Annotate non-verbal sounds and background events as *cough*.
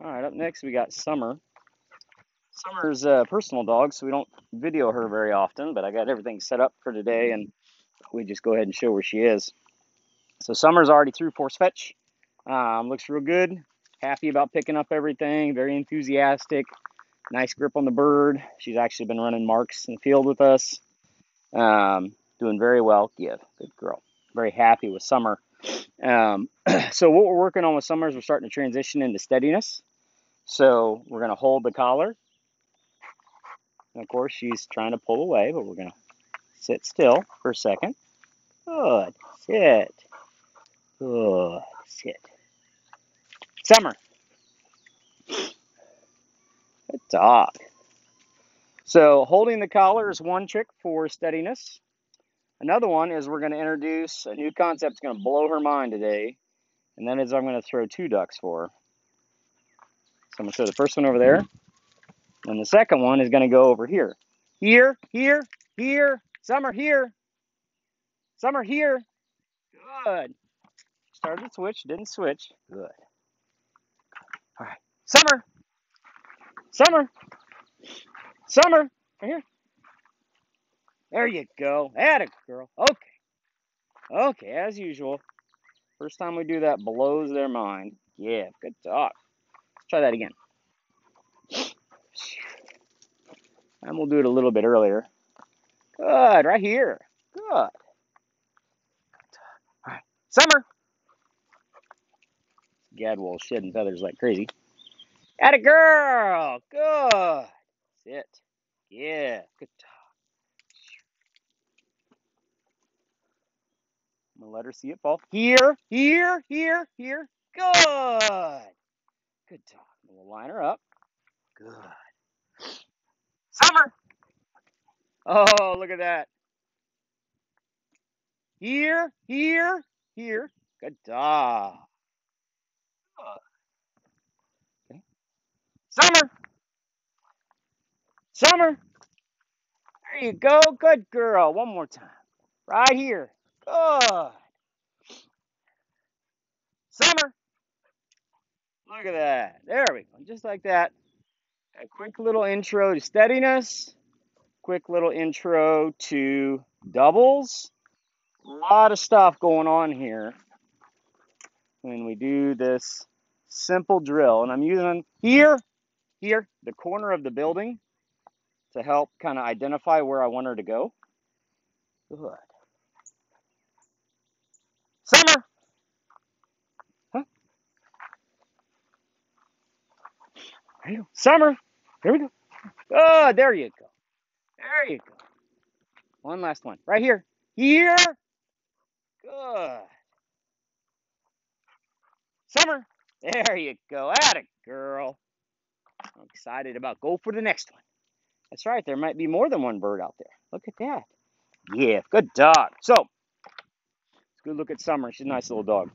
All right, up next we got Summer. Summer's a personal dog, so we don't video her very often, but I got everything set up for today, and we just go ahead and show where she is. So Summer's already through force fetch. Um, looks real good. Happy about picking up everything. Very enthusiastic. Nice grip on the bird. She's actually been running marks in the field with us. Um, doing very well. Give. Good girl. Very happy with Summer. Um, *clears throat* so what we're working on with Summer is we're starting to transition into steadiness. So we're going to hold the collar. And of course, she's trying to pull away, but we're going to sit still for a second. Good. Sit. Good. Sit. Summer. Good dog. So holding the collar is one trick for steadiness. Another one is we're going to introduce a new concept that's going to blow her mind today. And that is I'm going to throw two ducks for her. I'm going to throw the first one over there. And the second one is going to go over here. Here, here, here. Summer here. Summer here. Good. Started to switch, didn't switch. Good. All right. Summer. Summer. Summer. Right here. There you go. Atta girl. Okay. Okay, as usual. First time we do that blows their mind. Yeah, good talk. Try that again. And we'll do it a little bit earlier. Good, right here. Good. All right. Summer. Gadwall shedding feathers like crazy. Atta girl. Good. Sit. Yeah, good talk. I'm gonna let her see it fall. Here, here, here, here. Good. Good talk. We'll line her up. Good. Summer. Oh, look at that. Here, here, here. Good dog. Okay. Summer. Summer. There you go. Good girl. One more time. Right here. Good. Summer. Look at that. There we go. Just like that. A quick little intro to steadiness. Quick little intro to doubles. A lot of stuff going on here when we do this simple drill. And I'm using here, here, the corner of the building to help kind of identify where I want her to go. Good. Summer. There you go. Summer. Here we go. Oh, there you go. There you go. One last one. Right here. Here. Good. Summer. There you go. Atta girl. I'm excited about go for the next one. That's right. There might be more than one bird out there. Look at that. Yeah, good dog. So, let's go look at Summer. She's a nice little dog.